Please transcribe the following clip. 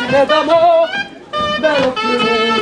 ne damo bello